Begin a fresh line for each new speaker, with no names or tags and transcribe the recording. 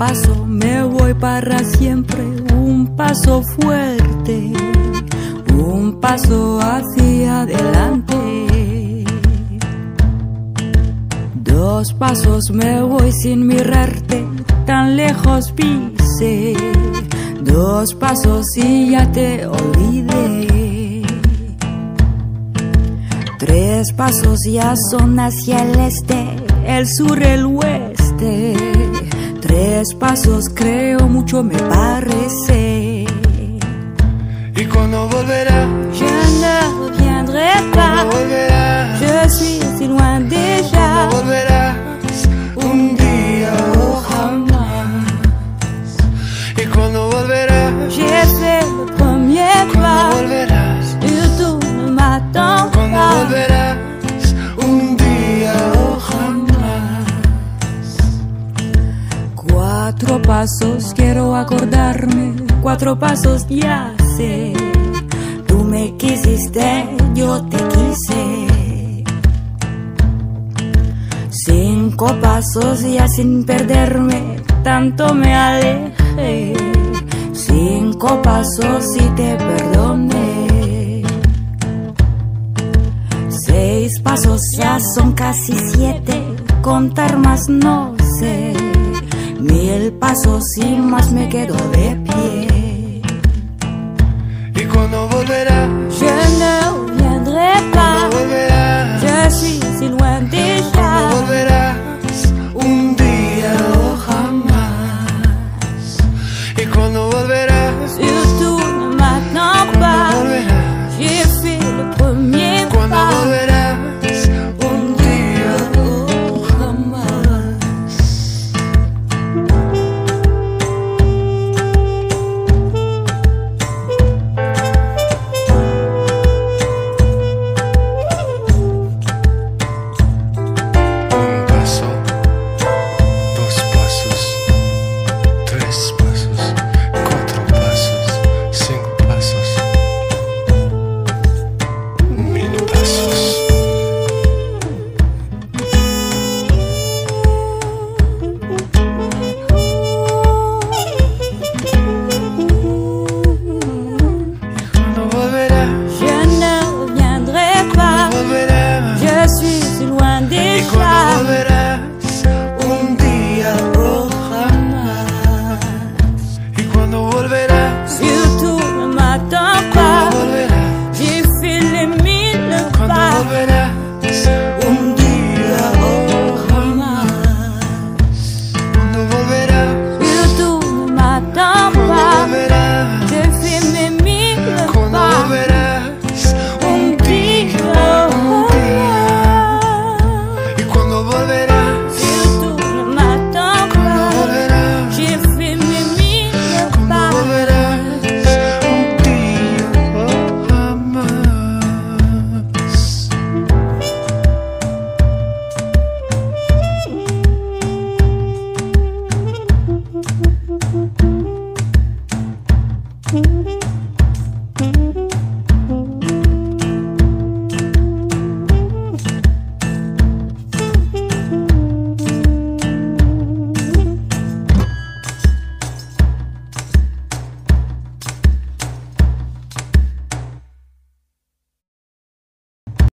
paso me voy para siempre, un paso fuerte, un paso hacia adelante. Dos pasos me voy sin mirarte, tan lejos pise. Dos pasos y ya te olvidé. Tres pasos ya son hacia el este, el sur, el oeste. Tres pasos creo mucho me parece.
¿Y cuando volverás?
Je ne reviendrai pas.
¿Cuándo volverás?
Je suis si loin déjà.
¿Cuándo volverás? Un día o jamás. ¿Y cuando volverás?
J'ai fait le premier
¿Cuándo
pas.
volverás?
Cuatro pasos quiero acordarme, cuatro pasos ya sé. Tú me quisiste, yo te quise. Cinco pasos ya sin perderme, tanto me alejé. Cinco pasos y te perdoné. Seis pasos ya son casi siete, contar más no sé ni el paso, sin más me quedo de pie. ¿Y cuando volverá?